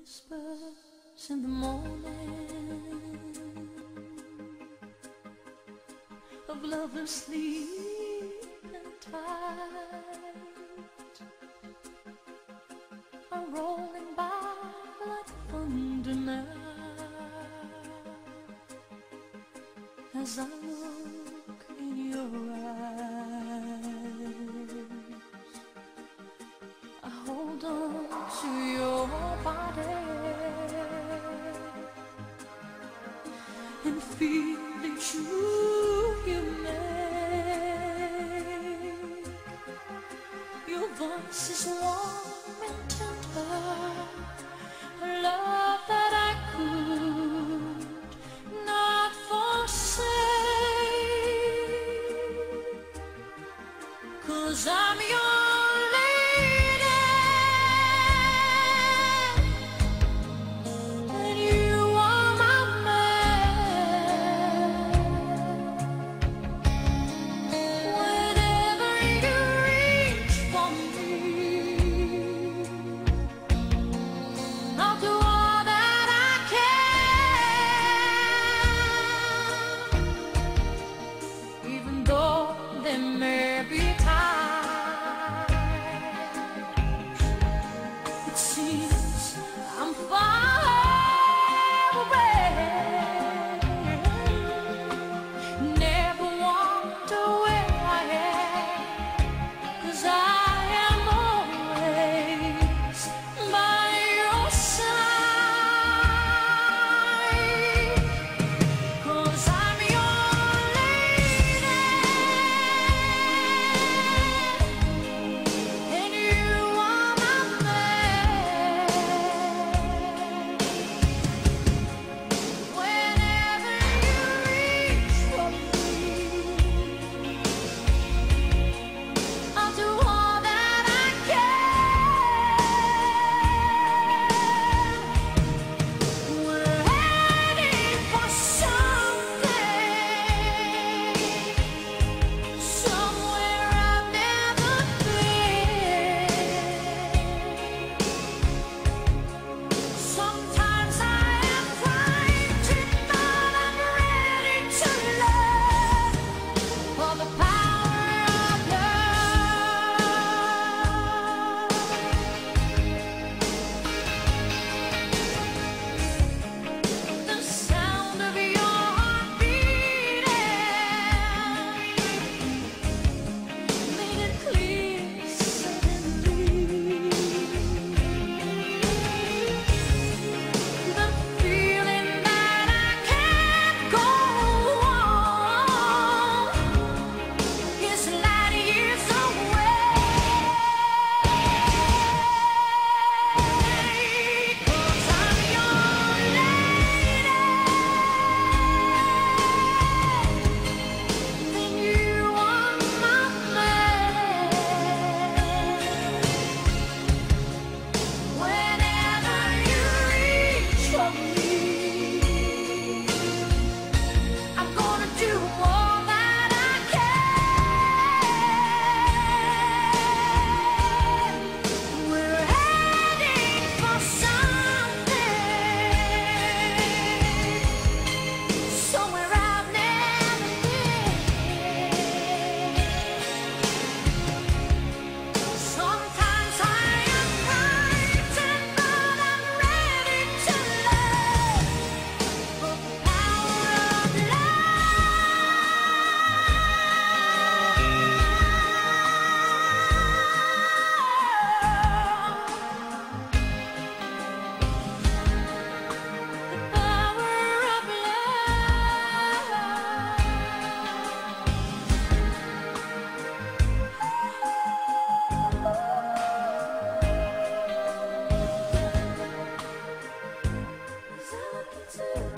whispers in the morning of lovers sleeping tight are rolling by like thunder now as I look in your eyes. I hold on to your and feel it's you make. Your voice is warm and tender, a love that I could not. Cause I'm times to